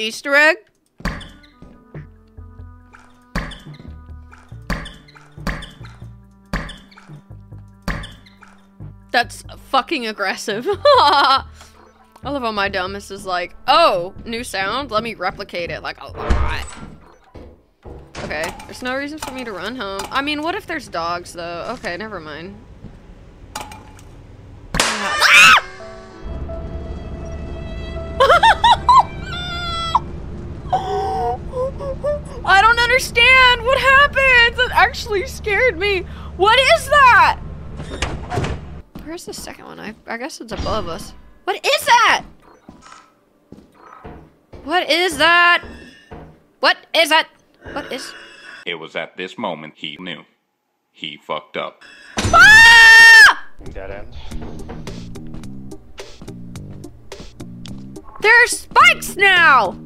Easter egg? That's fucking aggressive. I love how my dumbest is like, oh, new sound, let me replicate it like a lot. Okay, there's no reason for me to run home. I mean, what if there's dogs though? Okay, never mind. Understand what happened. That actually scared me. What is that? Where's the second one? I, I guess it's above us. What is that? What is that? What is that? What is? It was at this moment he knew. He fucked up. Ah! Dead end. There are spikes now!